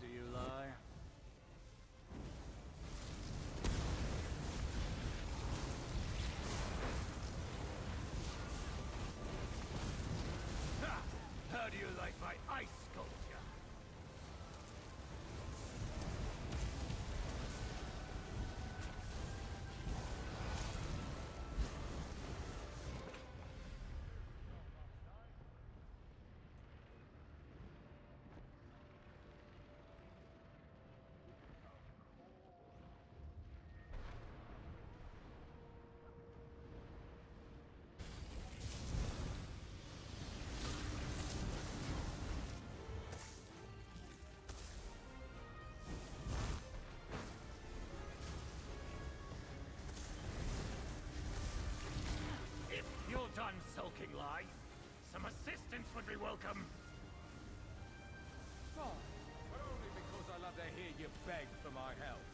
do you lie? would be welcome. Oh, only because I love to hear you beg for my help.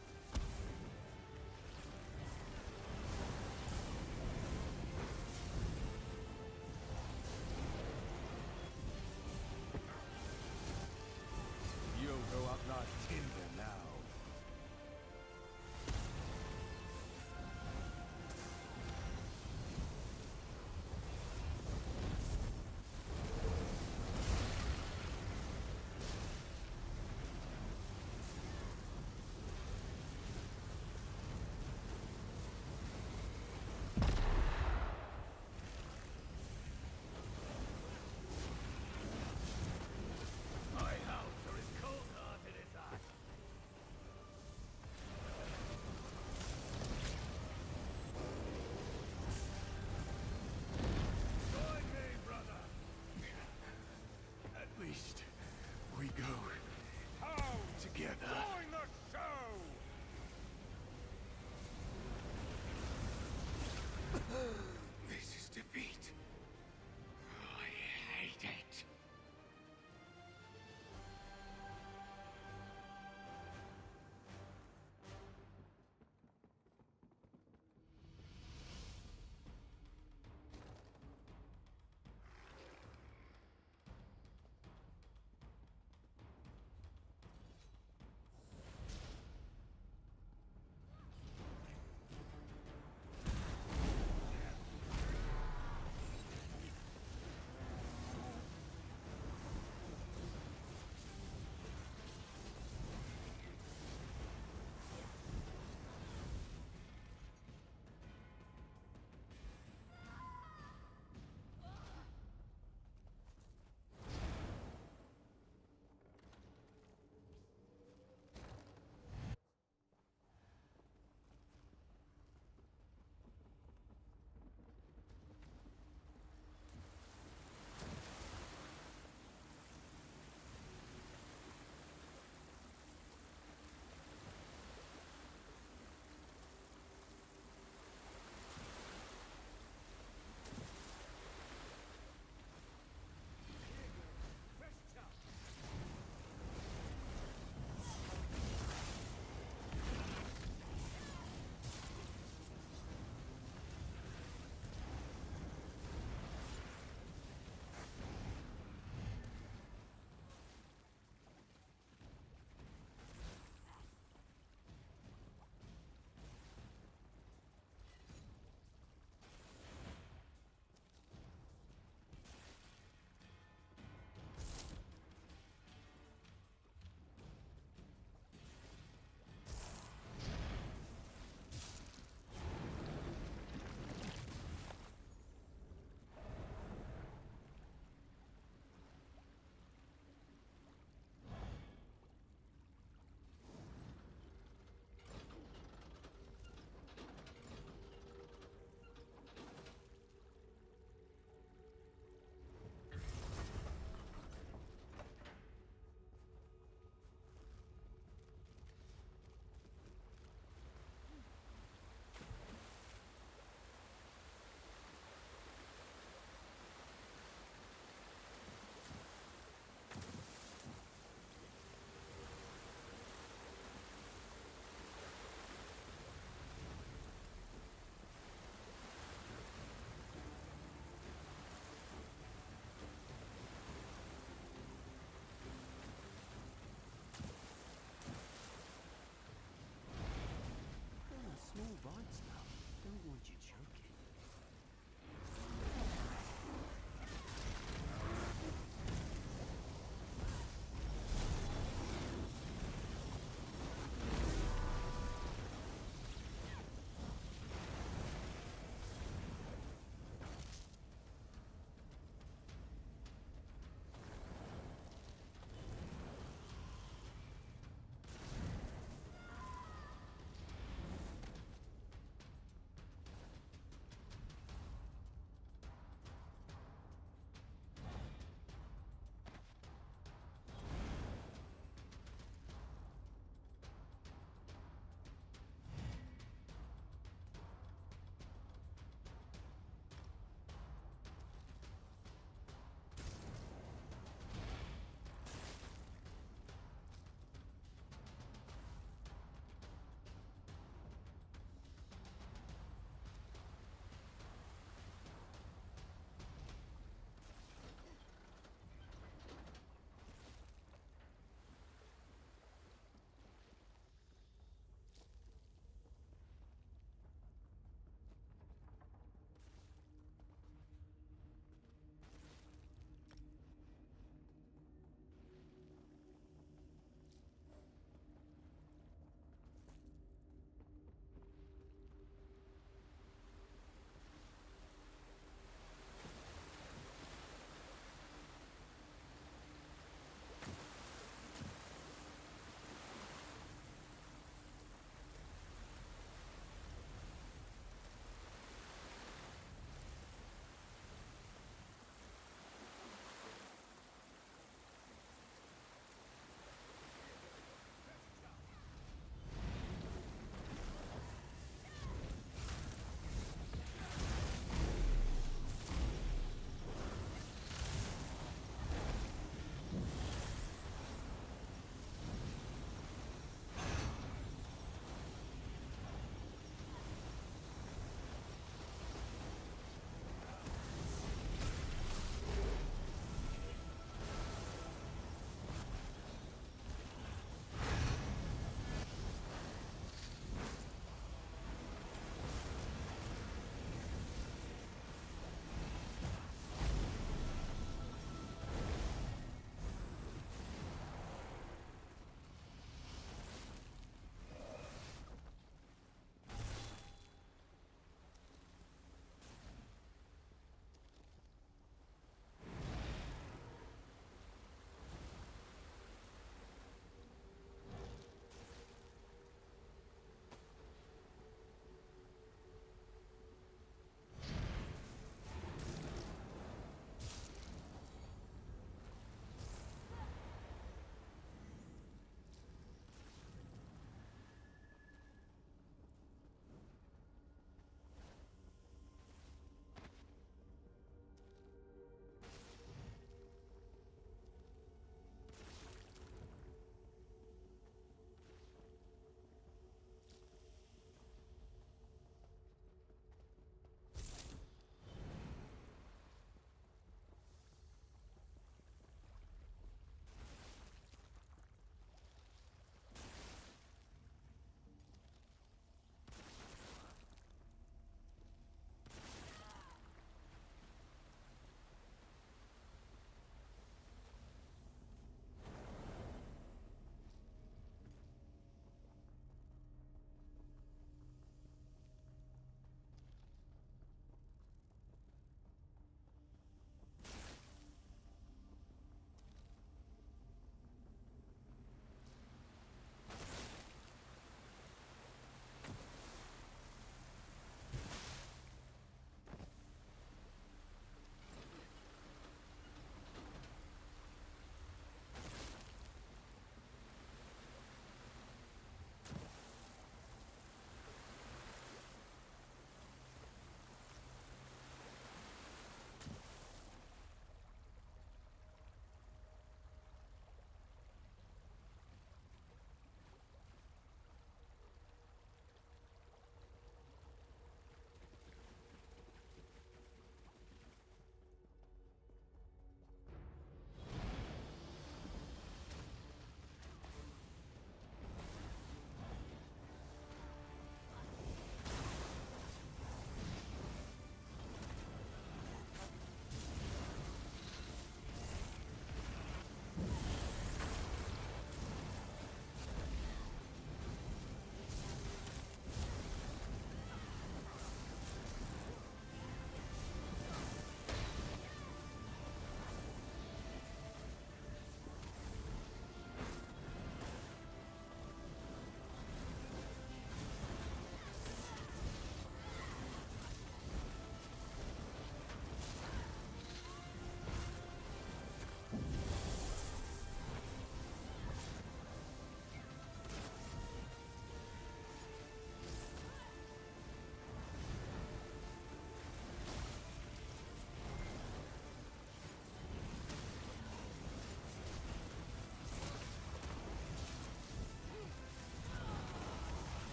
east we go together.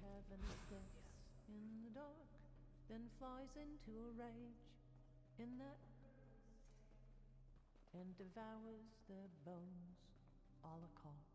Seven steps in the dark, then flies into a rage in that and devours their bones a la carte.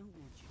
Love.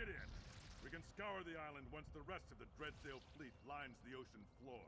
It in. We can scour the island once the rest of the Dreadsail fleet lines the ocean floor.